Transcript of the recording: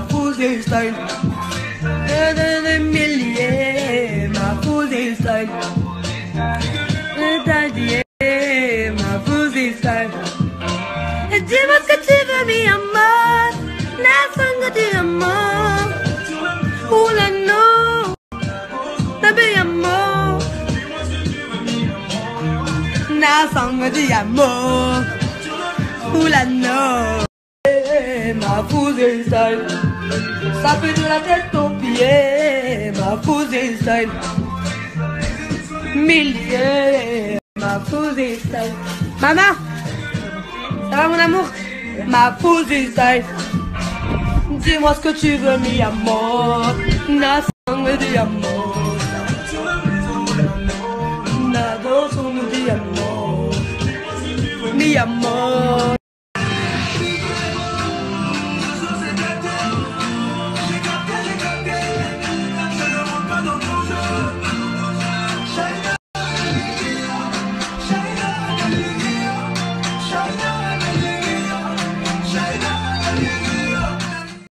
ma fusée style. Des milliers, ma fusée style. Daddy, ma fusée style. Dis-moi ce que tu veux, mi. Nothing de amor. Oula, no. Amor. Nothing de amor. Oula, no. Ma fusée style. Ça fait de la tête aux pieds. Ma fusée style. Milliers. Ma fusée style. Maman! Ça va mon amour? Ma fusée style. Dis-moi ce que tu veux, mi amor. Na sangue de amor. Na doce de amor. Mi amor.